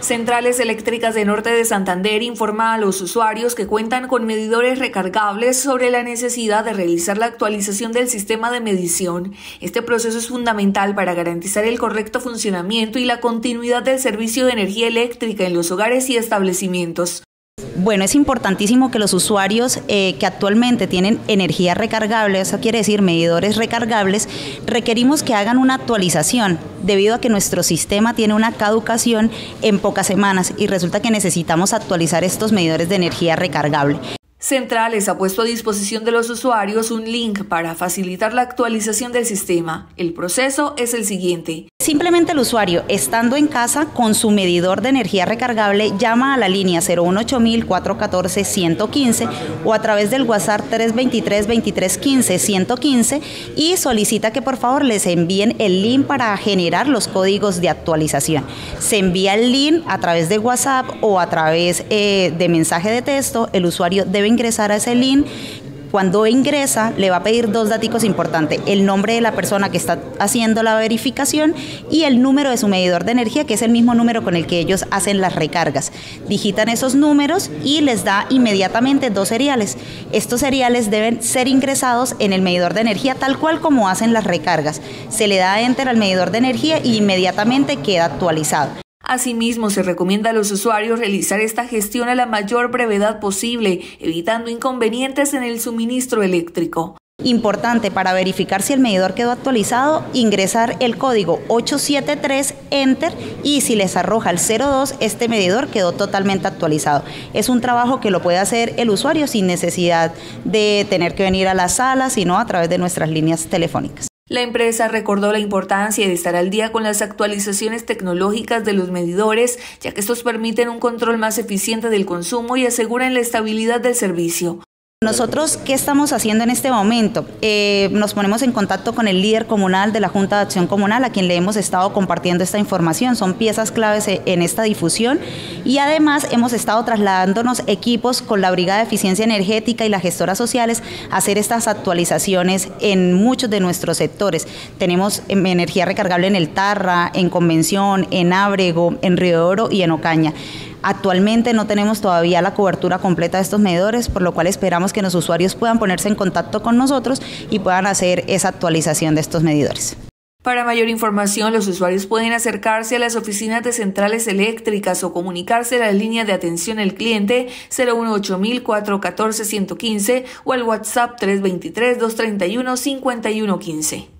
Centrales Eléctricas de Norte de Santander informa a los usuarios que cuentan con medidores recargables sobre la necesidad de realizar la actualización del sistema de medición. Este proceso es fundamental para garantizar el correcto funcionamiento y la continuidad del servicio de energía eléctrica en los hogares y establecimientos. Bueno, es importantísimo que los usuarios eh, que actualmente tienen energía recargable, eso quiere decir medidores recargables, requerimos que hagan una actualización debido a que nuestro sistema tiene una caducación en pocas semanas y resulta que necesitamos actualizar estos medidores de energía recargable. Centrales ha puesto a disposición de los usuarios un link para facilitar la actualización del sistema. El proceso es el siguiente. Simplemente el usuario, estando en casa con su medidor de energía recargable, llama a la línea 018-414-115 o a través del WhatsApp 323-2315-115 y solicita que por favor les envíen el link para generar los códigos de actualización. Se envía el link a través de WhatsApp o a través eh, de mensaje de texto. El usuario debe ingresar a ese link cuando ingresa, le va a pedir dos datos importantes, el nombre de la persona que está haciendo la verificación y el número de su medidor de energía, que es el mismo número con el que ellos hacen las recargas. Digitan esos números y les da inmediatamente dos seriales. Estos seriales deben ser ingresados en el medidor de energía tal cual como hacen las recargas. Se le da enter al medidor de energía y inmediatamente queda actualizado. Asimismo, se recomienda a los usuarios realizar esta gestión a la mayor brevedad posible, evitando inconvenientes en el suministro eléctrico. Importante para verificar si el medidor quedó actualizado, ingresar el código 873 Enter y si les arroja el 02, este medidor quedó totalmente actualizado. Es un trabajo que lo puede hacer el usuario sin necesidad de tener que venir a la sala, sino a través de nuestras líneas telefónicas. La empresa recordó la importancia de estar al día con las actualizaciones tecnológicas de los medidores, ya que estos permiten un control más eficiente del consumo y aseguran la estabilidad del servicio. Nosotros, ¿qué estamos haciendo en este momento? Eh, nos ponemos en contacto con el líder comunal de la Junta de Acción Comunal, a quien le hemos estado compartiendo esta información. Son piezas claves e, en esta difusión y además hemos estado trasladándonos equipos con la Brigada de Eficiencia Energética y las gestoras sociales a hacer estas actualizaciones en muchos de nuestros sectores. Tenemos em, energía recargable en el Tarra, en Convención, en Ábrego, en Río Oro y en Ocaña. Actualmente no tenemos todavía la cobertura completa de estos medidores, por lo cual esperamos que los usuarios puedan ponerse en contacto con nosotros y puedan hacer esa actualización de estos medidores. Para mayor información, los usuarios pueden acercarse a las oficinas de centrales eléctricas o comunicarse a la línea de atención al cliente 018 115 o al WhatsApp 323 231 5115.